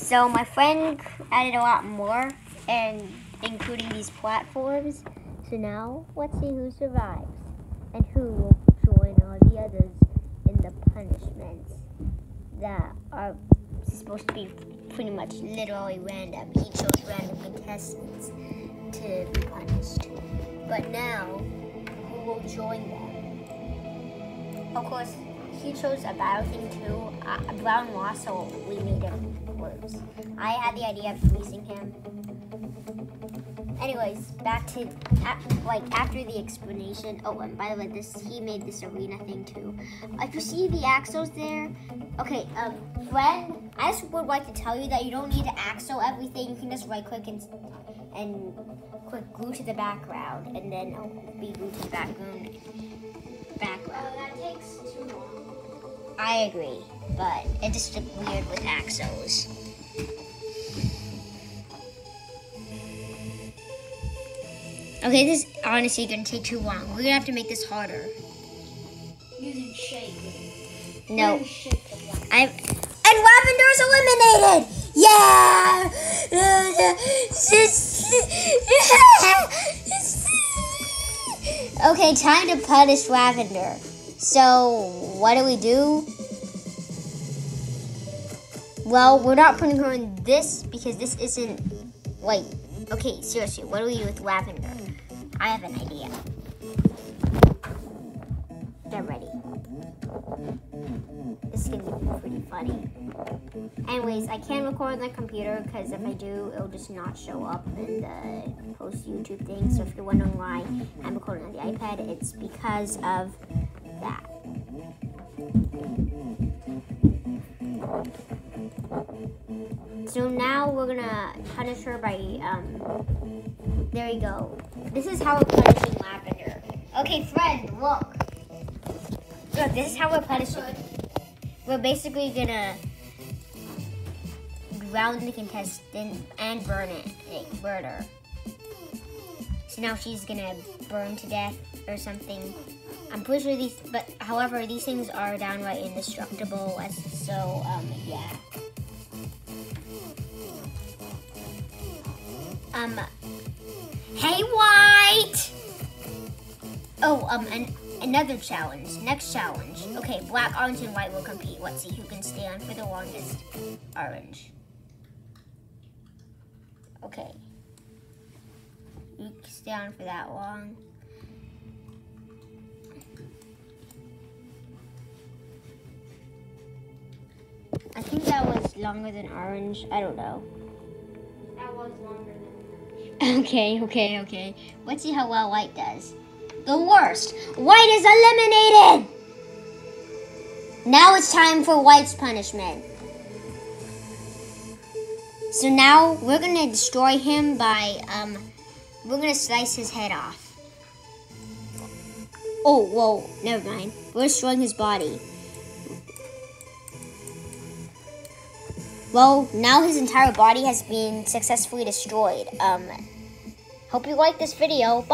So my friend added a lot more, and including these platforms. So now let's see who survives and who will join all the others in the punishments that are supposed to be pretty much literally random. He chose random contestants to be punished. But now, who will join them? Of course, he chose a battle thing too. Uh, Brown lost, so we made him lose. I had the idea of freezing him. Anyways, back to like after the explanation. Oh, and by the way, this he made this arena thing too. If you see the axles there, okay, um, friend, I just would like to tell you that you don't need to axle everything. You can just right click and and click glue to the background, and then it'll be glued to the. Background. I agree, but it just looked weird with axles. Okay, this is honestly gonna take too long. We're gonna have to make this harder. Using shake. No, shake the block. I and Lavender's eliminated. Yeah. okay, time to punish Lavender. So, what do we do? Well, we're not putting her in this because this isn't. Wait. Okay, seriously, what do we do with Lavender? I have an idea. Get ready. This is gonna be pretty funny. Anyways, I can't record on the computer because if I do, it'll just not show up in the post YouTube thing. So if you're wondering why I'm recording on the iPad, it's because of that. So now we're gonna punish her by um. There we go. This is how we're punishing Lavender. Okay, friend, look. Look, this is how we're punishing. We're basically gonna drown the contestant and burn it, like, burn her. So now she's gonna burn to death or something. I'm pretty sure these, but however, these things are downright indestructible. So, um, yeah. Um, hey, White. Oh, um, and another challenge. Next challenge. Okay, black, orange, and white will compete. Let's see who can stay on for the longest. Orange. Okay. You can stay on for that long. I think that was longer than orange. I don't know. That was longer than. Okay, okay, okay. Let's see how well white does. The worst. White is eliminated. Now it's time for white's punishment. So now we're gonna destroy him by um, we're gonna slice his head off. Oh, whoa, never mind. We're destroying his body. Well, now his entire body has been successfully destroyed. Um, hope you like this video.